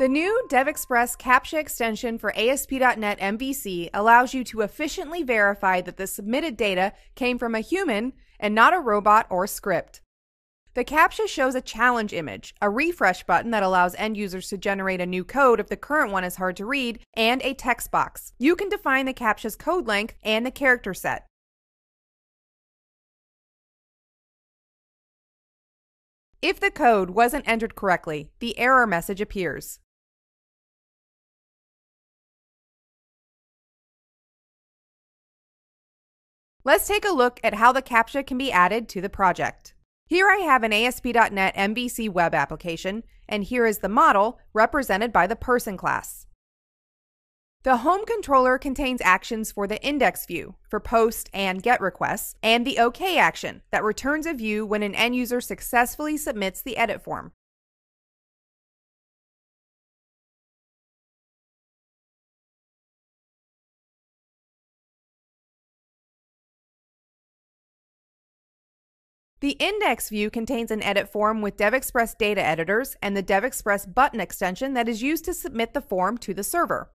The new DevExpress CAPTCHA extension for ASP.NET MVC allows you to efficiently verify that the submitted data came from a human and not a robot or script. The CAPTCHA shows a challenge image, a refresh button that allows end users to generate a new code if the current one is hard to read, and a text box. You can define the CAPTCHA's code length and the character set. If the code wasn't entered correctly, the error message appears. Let's take a look at how the CAPTCHA can be added to the project. Here I have an ASP.NET MVC web application, and here is the model represented by the person class. The home controller contains actions for the index view for post and get requests, and the OK action that returns a view when an end user successfully submits the edit form. The index view contains an edit form with DevExpress data editors and the DevExpress button extension that is used to submit the form to the server.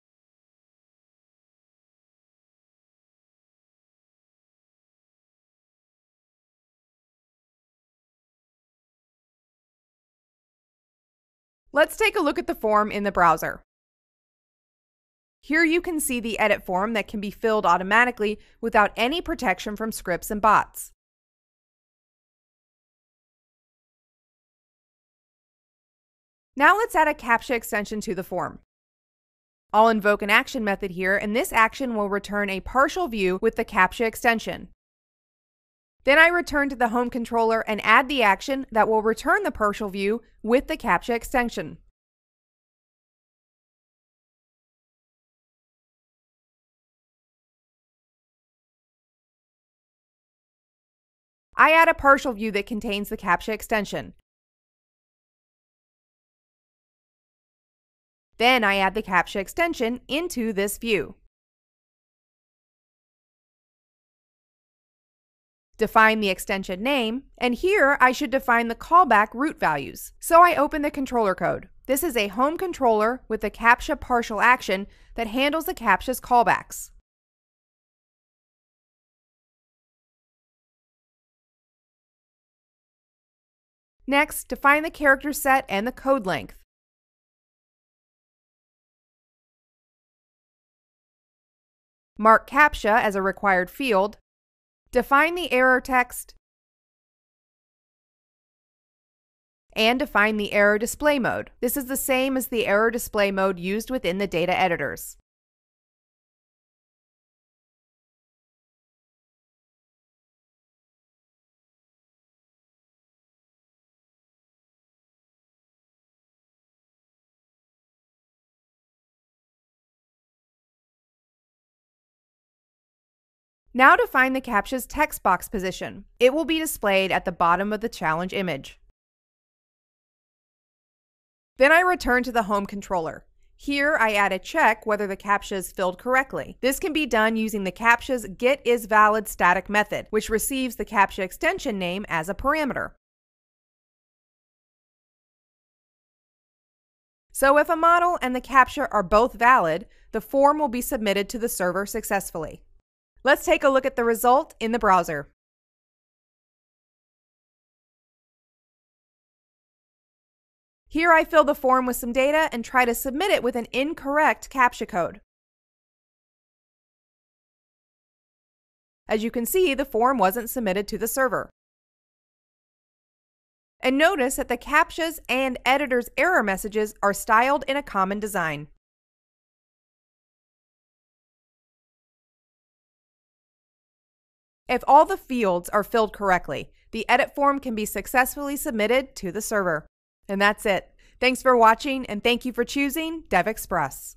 Let's take a look at the form in the browser. Here you can see the edit form that can be filled automatically without any protection from scripts and bots. Now let's add a CAPTCHA extension to the form. I'll invoke an action method here, and this action will return a partial view with the CAPTCHA extension. Then I return to the home controller and add the action that will return the partial view with the CAPTCHA extension. I add a partial view that contains the CAPTCHA extension. Then I add the CAPTCHA extension into this view. Define the extension name, and here I should define the callback route values. So I open the controller code. This is a home controller with a CAPTCHA partial action that handles the CAPTCHA's callbacks. Next, define the character set and the code length. Mark CAPTCHA as a required field. Define the error text. And define the error display mode. This is the same as the error display mode used within the data editors. Now define the CAPTCHA's text box position. It will be displayed at the bottom of the challenge image. Then I return to the home controller. Here I add a check whether the CAPTCHA is filled correctly. This can be done using the CAPTCHA's getIsValid static method, which receives the CAPTCHA extension name as a parameter. So if a model and the CAPTCHA are both valid, the form will be submitted to the server successfully. Let's take a look at the result in the browser. Here I fill the form with some data and try to submit it with an incorrect CAPTCHA code. As you can see, the form wasn't submitted to the server. And notice that the CAPTCHAs and editor's error messages are styled in a common design. If all the fields are filled correctly, the edit form can be successfully submitted to the server. And that's it. Thanks for watching and thank you for choosing DevExpress.